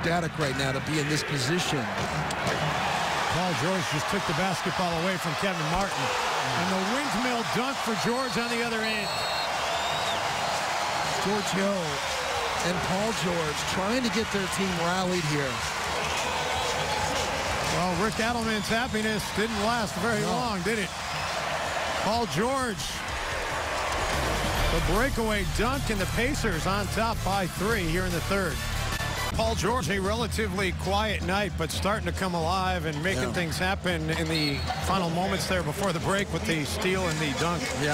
ecstatic right now to be in this position. Paul George just took the basketball away from Kevin Martin. And the windmill dunk for George on the other end. George Hill and Paul George trying to get their team rallied here. Well, Rick Adelman's happiness didn't last very No. long, did it? Paul George, the breakaway dunk, and the Pacers on top by three here in the third. Paul George, a relatively quiet night, but starting to come alive and making Yeah. things happen in the final moments there before the break with the steal and the dunk. Yeah.